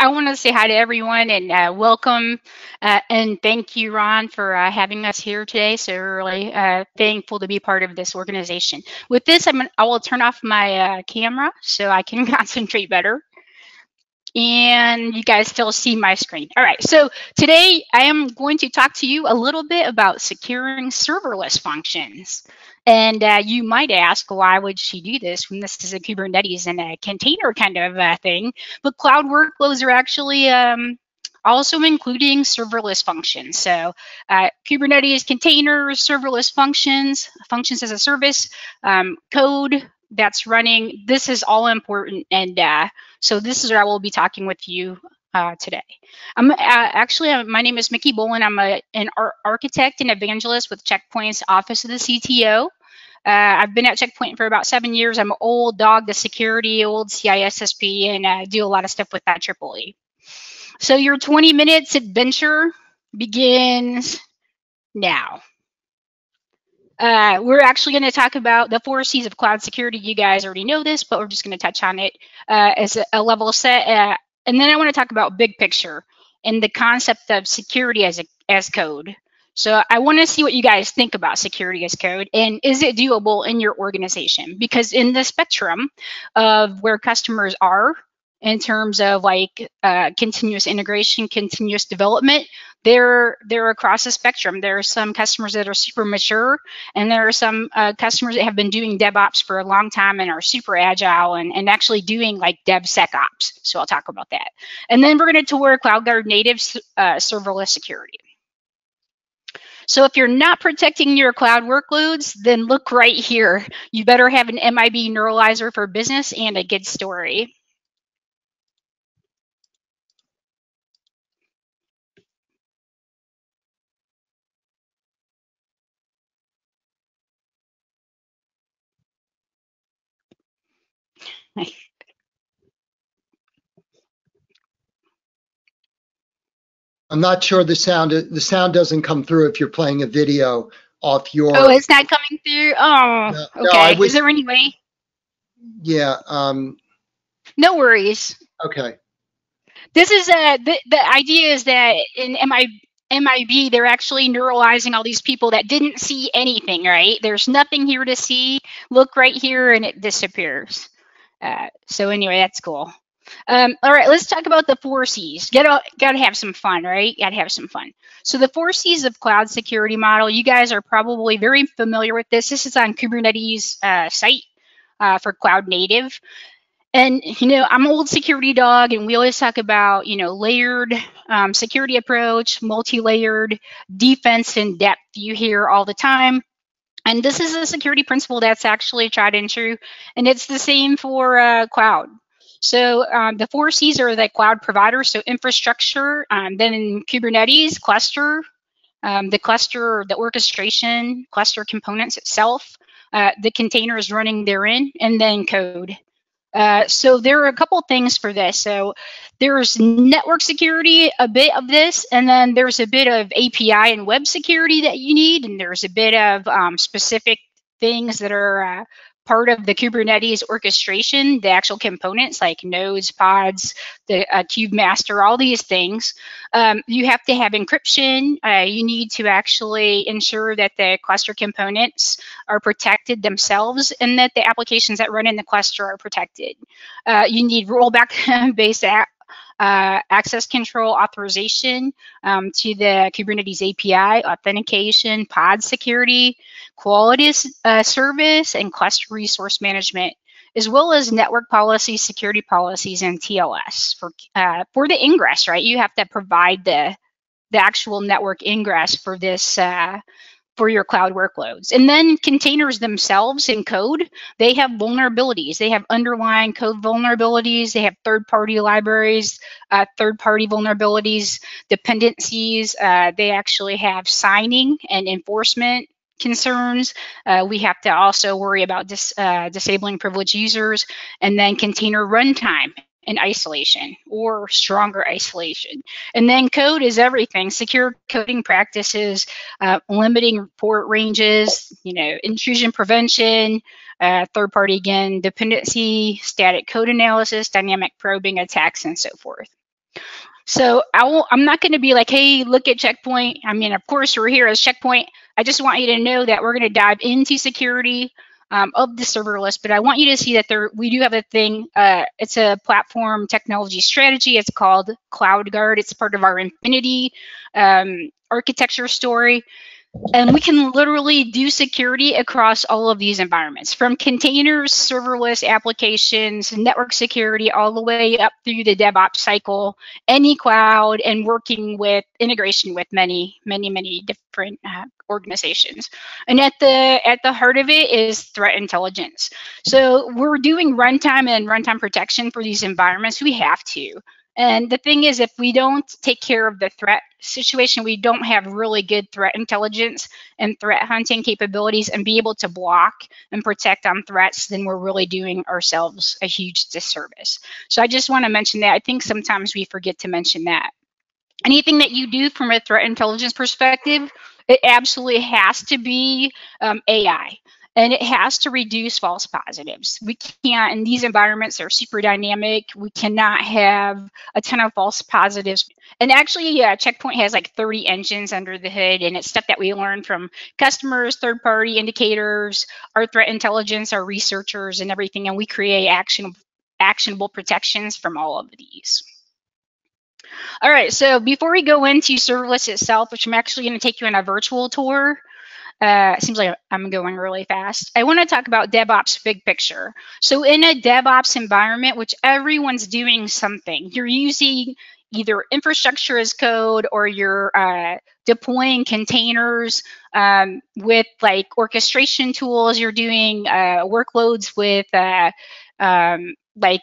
I want to say hi to everyone and uh, welcome uh, and thank you, Ron, for uh, having us here today. So really uh, thankful to be part of this organization. With this, I'm, I will turn off my uh, camera so I can concentrate better. And you guys still see my screen. All right, so today I am going to talk to you a little bit about securing serverless functions. And uh, you might ask, why would she do this when this is a Kubernetes and a container kind of uh, thing? But cloud workloads are actually um, also including serverless functions. So uh, Kubernetes containers, serverless functions, functions as a service, um, code that's running. This is all important. And uh, so this is where I will be talking with you uh, today. I'm uh, actually, uh, my name is Micki Boland. I'm a, an ar architect and evangelist with Check Point's Office of the CTO. Uh, I've been at Checkpoint for about seven years. I'm an old dog to security, old CISSP, and uh, do a lot of stuff with that Triple E. So your 20 minutes adventure begins now. Uh, we're actually going to talk about the four C's of cloud security. You guys already know this, but we're just going to touch on it uh, as a, a, level set. Uh, and then I want to talk about big picture and the concept of security as a, as code. So I want to see what you guys think about security as code and is it doable in your organization? Because in the spectrum of where customers are in terms of like uh, continuous integration, continuous development, they're they're across the spectrum. There are some customers that are super mature, and there are some uh, customers that have been doing DevOps for a long time and are super agile and, and actually doing like DevSecOps. So I'll talk about that. And then we're going to tour CloudGuard native uh, serverless security. So if you're not protecting your cloud workloads, then look right here. You better have an MIB neuralizer for business and a good story. I'm not sure the sound the sound doesn't come through if you're playing a video off your. Oh, it's not coming through. Oh, no, okay. No, was, Is there any way? Yeah. Um, no worries. Okay. This is uh the the idea is that in MI MIB, they're actually neuralizing all these people that didn't see anything, right? There's nothing here to see. Look right here and it disappears. Uh, so anyway, that's cool. Um, all right, let's talk about the four C's. Get gotta have some fun, right? Gotta have some fun. So the four C's of cloud security model, you guys are probably very familiar with this. This is on Kubernetes uh, site uh, for cloud native. And you know, I'm an old security dog, and we always talk about you know layered um, security approach, multi-layered defense in depth. You hear all the time. And this is a security principle that's actually tried and true, and it's the same for uh, cloud. So um, the four C's are the cloud provider, so infrastructure, um, then Kubernetes, cluster, um, the cluster, the orchestration, cluster components itself, uh, the containers running therein, and then code. Uh, so there are a couple things for this. So there's network security, a bit of this, and then there's a bit of API and web security that you need, and there's a bit of um, specific things that are uh, part of the Kubernetes orchestration, the actual components like nodes, pods, the uh, kube master, all these things, um, you have to have encryption. Uh, you need to actually ensure that the cluster components are protected themselves and that the applications that run in the cluster are protected. Uh, you need rollback-based uh, access control authorization um, to the Kubernetes API, authentication, pod security, quality uh, service, and cluster resource management, as well as network policies, security policies, and TLS for uh, for the ingress. Right, you have to provide the the actual network ingress for this uh, for your cloud workloads. And then containers themselves in code, they have vulnerabilities. They have underlying code vulnerabilities. They have third-party libraries, uh, third-party vulnerabilities, dependencies. Uh, they actually have signing and enforcement concerns. Uh, we have to also worry about dis, uh, disabling privileged users and then container runtime and isolation or stronger isolation. And then code is everything, secure coding practices, uh, limiting port ranges, you know, intrusion prevention, uh, third party again, dependency, static code analysis, dynamic probing attacks, and so forth. So I will, I'm not going to be like, hey, look at Check Point. I mean, of course, we're here as Check Point. I just want you to know that we're going to dive into security um, of the serverless, but I want you to see that there we do have a thing. Uh, it's a platform technology strategy. It's called CloudGuard. It's part of our Infinity um, architecture story. And we can literally do security across all of these environments from containers, serverless applications, network security, all the way up through the DevOps cycle, any cloud, and working with integration with many, many, many different uh, organizations. And at the at the heart of it is threat intelligence. So we're doing runtime and runtime protection for these environments. We have to. And the thing is, if we don't take care of the threat situation, we don't have really good threat intelligence and threat hunting capabilities and be able to block and protect on threats, then we're really doing ourselves a huge disservice. So I just want to mention that. I think sometimes we forget to mention that. Anything that you do from a threat intelligence perspective, it absolutely has to be um, AI and it has to reduce false positives. We can't, in these environments, are super dynamic. We cannot have a ton of false positives. And actually, yeah, Check Point has like 30 engines under the hood, and it's stuff that we learn from customers, third party indicators, our threat intelligence, our researchers, and everything. And we create actionable protections from all of these. All right, so before we go into serverless itself, which I'm actually going to take you on a virtual tour, uh, seems like I'm going really fast. I want to talk about DevOps big picture. So in a DevOps environment, which everyone's doing something, you're using either infrastructure as code or you're uh, deploying containers um, with like orchestration tools. You're doing uh, workloads with uh, um, like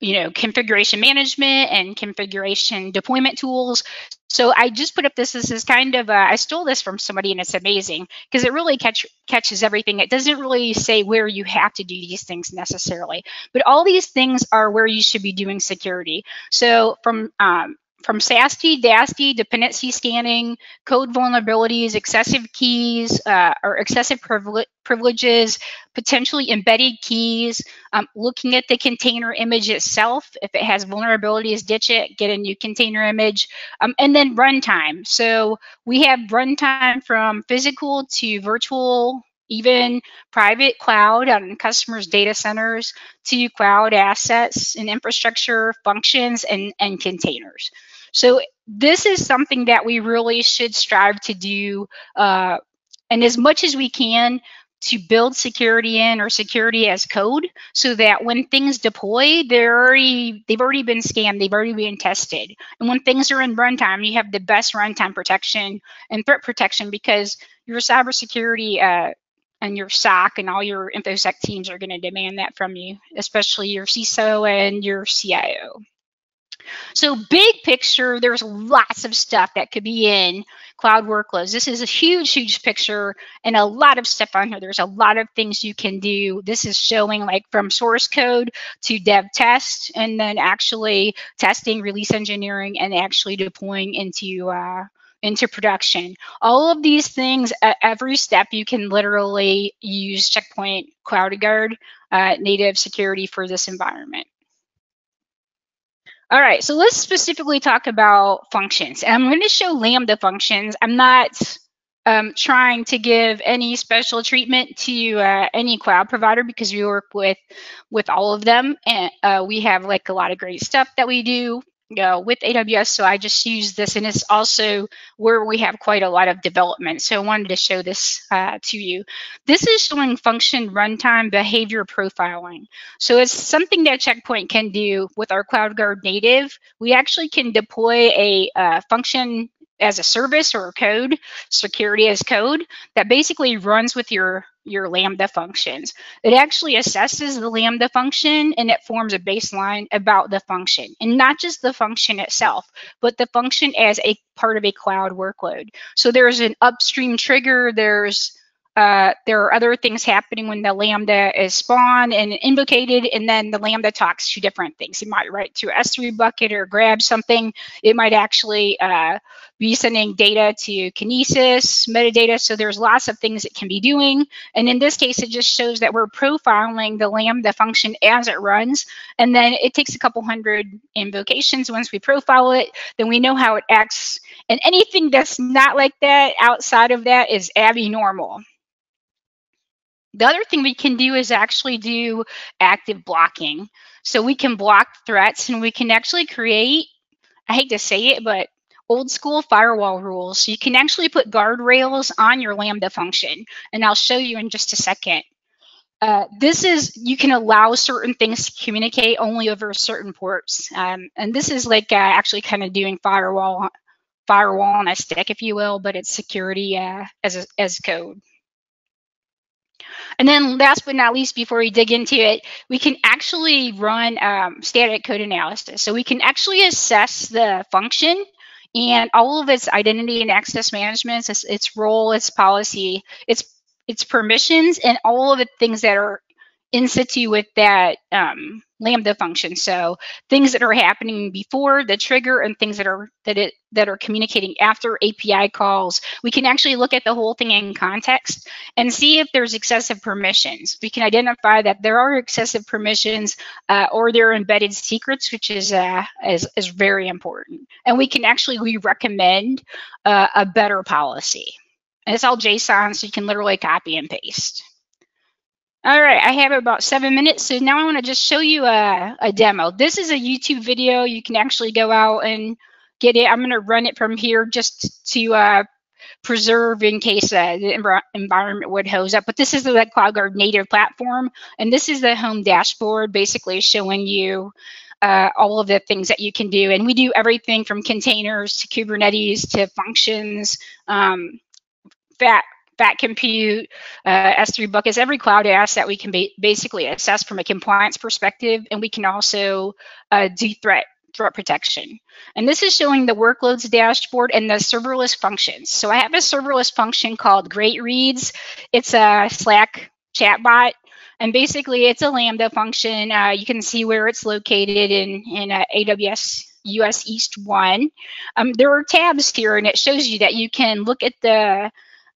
you know configuration management and configuration deployment tools so I just put up this. This is kind of, I stole this from somebody and it's amazing because it really catch, catches everything. It doesn't really say where you have to do these things necessarily, but all these things are where you should be doing security. So from um, from SAST, DAST, dependency scanning, code vulnerabilities, excessive keys uh, or excessive privileges, potentially embedded keys, um, looking at the container image itself. If it has vulnerabilities, ditch it, get a new container image, um, and then runtime. So we have runtime from physical to virtual even private cloud on customers' data centers to cloud assets and infrastructure functions and, and containers. So this is something that we really should strive to do, uh, and as much as we can to build security in or security as code so that when things deploy they're already they've already been scanned they've already been tested. And when things are in runtime you have the best runtime protection and threat protection because your cybersecurity uh, and your SOC and all your infosec teams are going to demand that from you especially your CISO and your CIO so big picture, there's lots of stuff that could be in cloud workloads. This is a huge, huge picture and a lot of stuff on here. There's a lot of things you can do. This is showing like from source code to dev test and then actually testing, release engineering, and actually deploying into uh, into production. All of these things, at every step, you can literally use Check Point CloudGuard uh, native security for this environment. All right, so let's specifically talk about functions. And I'm going to show Lambda functions. I'm not um, trying to give any special treatment to uh, any cloud provider because we work with with all of them, and uh, we have like a lot of great stuff that we do uh, with AWS. So I just use this, and it's also where we have quite a lot of development. So I wanted to show this uh, to you. This is showing function runtime behavior profiling. So it's something that Check Point can do with our CloudGuard native. We actually can deploy a uh, function as a service or a code, security as code, that basically runs with your your Lambda functions. It actually assesses the Lambda function and it forms a baseline about the function and not just the function itself, but the function as a part of a cloud workload. So there's an upstream trigger, there's uh, there are other things happening when the Lambda is spawned and invocated, and then the Lambda talks to different things. It might write to S3 bucket or grab something. It might actually uh, be sending data to Kinesis, metadata. So there's lots of things it can be doing. And in this case, it just shows that we're profiling the Lambda function as it runs. And then it takes a couple hundred invocations. Once we profile it, then we know how it acts. And anything that's not like that outside of that is abnormal. The other thing we can do is actually do active blocking. So we can block threats and we can actually create, I hate to say it, but old school firewall rules. So you can actually put guardrails on your Lambda function. And I'll show you in just a second. Uh, this is, you can allow certain things to communicate only over certain ports. Um, and this is like uh, actually kind of doing firewall firewall on a stick, if you will, but it's security uh, as, a, as code. And then last but not least, before we dig into it, we can actually run um, static code analysis. So we can actually assess the function and all of its identity and access management, its, its role, its policy, its its permissions, and all of the things that are in situ with that um, lambda function. So things that are happening before the trigger and things that are that it that are communicating after API calls. We can actually look at the whole thing in context and see if there's excessive permissions. We can identify that there are excessive permissions uh, or there are embedded secrets, which is, uh, is, is very important. And we can actually we recommend uh, a better policy. And it's all JSON, so you can literally copy and paste. All right, I have about seven minutes, so now I want to just show you a, a demo. This is a YouTube video. You can actually go out and get it. I'm going to run it from here just to uh, preserve in case uh, the env environment would hose up. But this is the CloudGuard native platform, and this is the home dashboard, basically showing you uh, all of the things that you can do. And we do everything from containers to Kubernetes to functions, um, fat fat compute, uh, S3 buckets, every cloud asset we can ba basically assess from a compliance perspective, and we can also uh, do threat threat protection. And this is showing the workloads dashboard and the serverless functions. So I have a serverless function called Great Reads. It's a Slack chatbot. And basically, it's a Lambda function. Uh, you can see where it's located in, in uh, AWS US East 1. Um, there are tabs here, and it shows you that you can look at the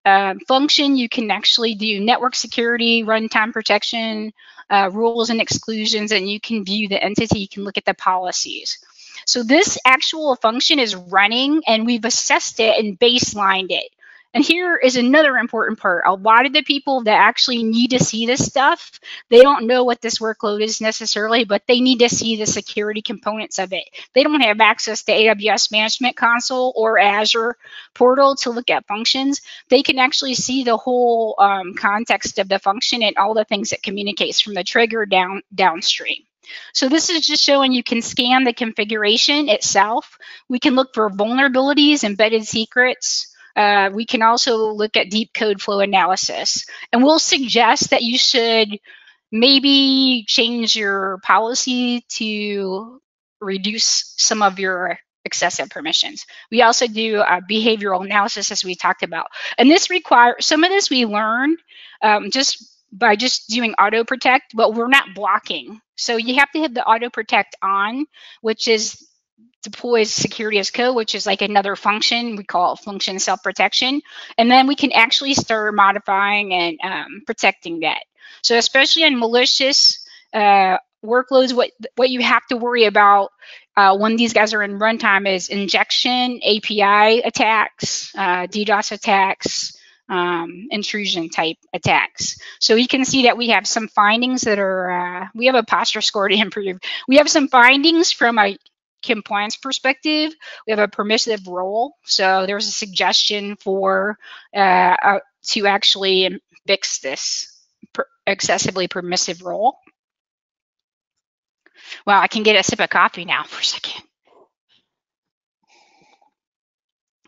uh, function, you can actually do network security, runtime protection, uh, rules and exclusions, and you can view the entity, you can look at the policies. So this actual function is running and we've assessed it and baselined it. And here is another important part. A lot of the people that actually need to see this stuff, they don't know what this workload is necessarily, but they need to see the security components of it. They don't have access to AWS Management Console or Azure portal to look at functions. They can actually see the whole um, context of the function and all the things it communicates from the trigger down downstream. So this is just showing you can scan the configuration itself. We can look for vulnerabilities, embedded secrets, uh, we can also look at deep code flow analysis. And we'll suggest that you should maybe change your policy to reduce some of your excessive permissions. We also do uh, behavioral analysis as we talked about. And this requires, some of this we learn um, just by just doing auto protect, but we're not blocking. So you have to have the auto protect on, which is deploys security as code, which is like another function. We call function self-protection. And then we can actually start modifying and um, protecting that. So especially on malicious uh, workloads, what, what you have to worry about uh, when these guys are in runtime is injection, API attacks, uh, DDoS attacks, um, intrusion type attacks. So you can see that we have some findings that are, uh, we have a posture score to improve. We have some findings from a compliance perspective, we have a permissive role. So there's a suggestion for uh, uh, to actually fix this per excessively permissive role. Well, I can get a sip of coffee now for a second.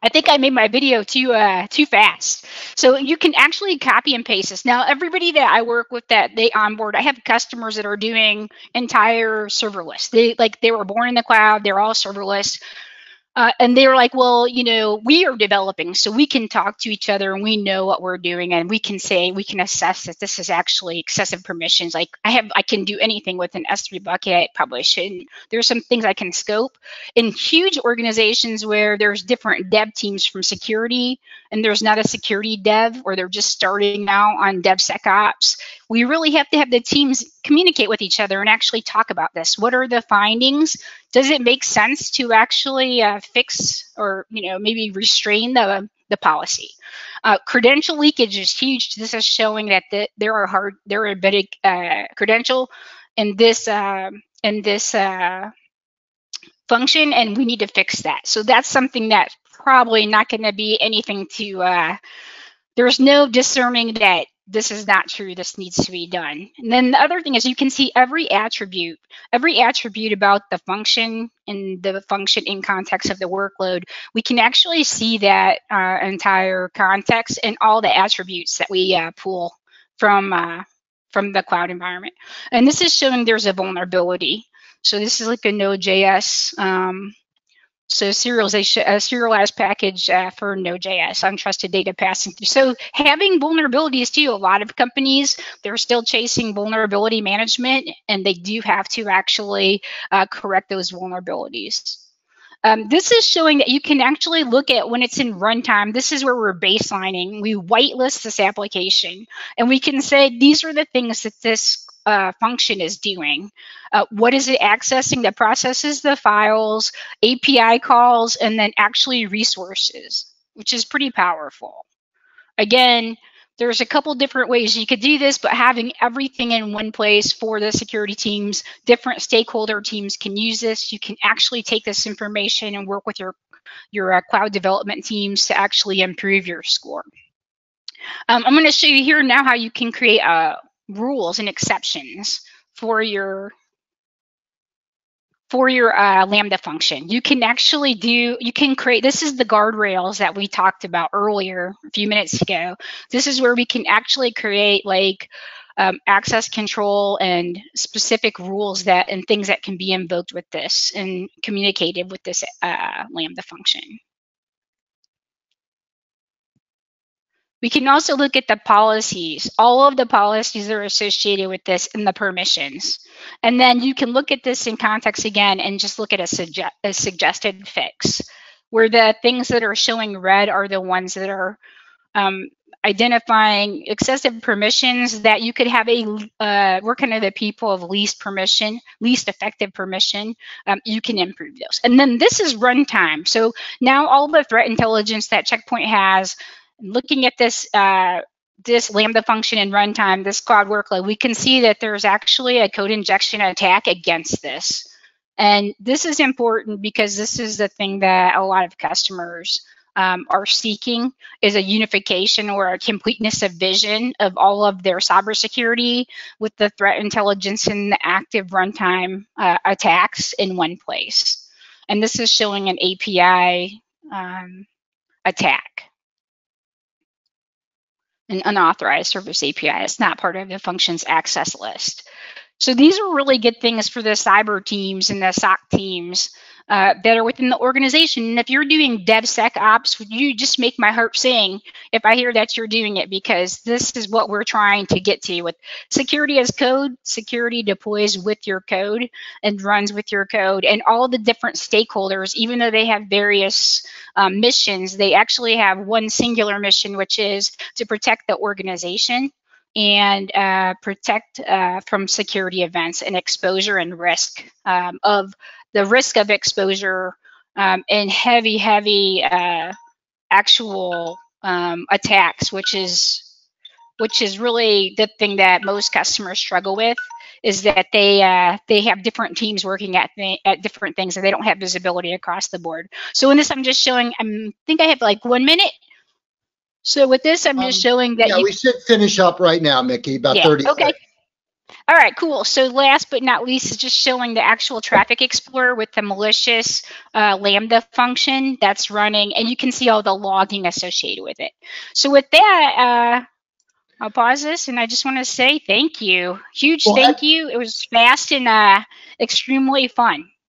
I think I made my video too uh, too fast. So you can actually copy and paste this. Now, everybody that I work with that they onboard, I have customers that are doing entire serverless. They like they were born in the cloud. They're all serverless. Uh, and they were like, well, you know, we are developing, so we can talk to each other and we know what we're doing, and we can say we can assess that this is actually excessive permissions. Like I have, I can do anything with an S3 bucket. I probably shouldn't. There's some things I can scope. In huge organizations where there's different dev teams from security, and there's not a security dev, or they're just starting now on DevSecOps, we really have to have the teams communicate with each other and actually talk about this. What are the findings? Does it make sense to actually uh, fix or you know maybe restrain the the policy? Uh, credential leakage is huge. This is showing that the, there are hard there are big uh, credential in this uh, in this uh, function, and we need to fix that. So that's something that's probably not going to be anything to. Uh, there's no discerning that this is not true, this needs to be done. And then the other thing is you can see every attribute, every attribute about the function and the function in context of the workload. We can actually see that uh, entire context and all the attributes that we uh, pull from, uh, from the cloud environment. And this is showing there's a vulnerability. So this is like a Node.js um, so serialization, a serialized package uh, for Node.js, untrusted data passing through. So having vulnerabilities too, a lot of companies, they're still chasing vulnerability management and they do have to actually uh, correct those vulnerabilities. Um, this is showing that you can actually look at when it's in runtime. This is where we're baselining. We whitelist this application and we can say these are the things that this uh, function is doing. Uh, what is it accessing that processes the files, API calls, and then actually resources, which is pretty powerful. Again, there's a couple different ways you could do this, but having everything in one place for the security teams, different stakeholder teams can use this. You can actually take this information and work with your, your uh, cloud development teams to actually improve your score. Um, I'm going to show you here now how you can create a rules and exceptions for your for your uh, Lambda function. You can actually do, you can create, this is the guardrails that we talked about earlier a few minutes ago. This is where we can actually create like um, access control and specific rules that and things that can be invoked with this and communicated with this uh, Lambda function. We can also look at the policies, all of the policies that are associated with this and the permissions. And then you can look at this in context again and just look at a, suge a suggested fix, where the things that are showing red are the ones that are um, identifying excessive permissions that you could have a, uh, we're kind of the people of least permission, least effective permission, um, you can improve those. And then this is runtime. So now all the threat intelligence that Check Point has looking at this uh, this Lambda function in runtime, this cloud workload, we can see that there's actually a code injection attack against this. And this is important because this is the thing that a lot of customers um, are seeking is a unification or a completeness of vision of all of their cybersecurity with the threat intelligence and the active runtime uh, attacks in one place. And this is showing an API um, attack an unauthorized service API. It's not part of the functions access list. So these are really good things for the cyber teams and the SOC teams uh, that are within the organization. And if you're doing DevSecOps, would you just make my heart sing if I hear that you're doing it because this is what we're trying to get to with security as code. Security deploys with your code and runs with your code, and all the different stakeholders, even though they have various um, missions, they actually have one singular mission, which is to protect the organization and uh, protect uh, from security events and exposure and risk um, of the risk of exposure um, and heavy, heavy uh, actual um, attacks, which is which is really the thing that most customers struggle with is that they uh, they have different teams working at at different things and they don't have visibility across the board. So in this, I'm just showing. I think I have like one minute. So with this, I'm just um, showing that. Yeah, we should finish up right now, Micki. About yeah, 30. Okay. All right, cool. So last but not least is just showing the actual Traffic Explorer with the malicious uh, Lambda function that's running, and you can see all the logging associated with it. So with that, uh, I'll pause this, and I just want to say thank you. Huge well, thank you. It was fast and uh, extremely fun.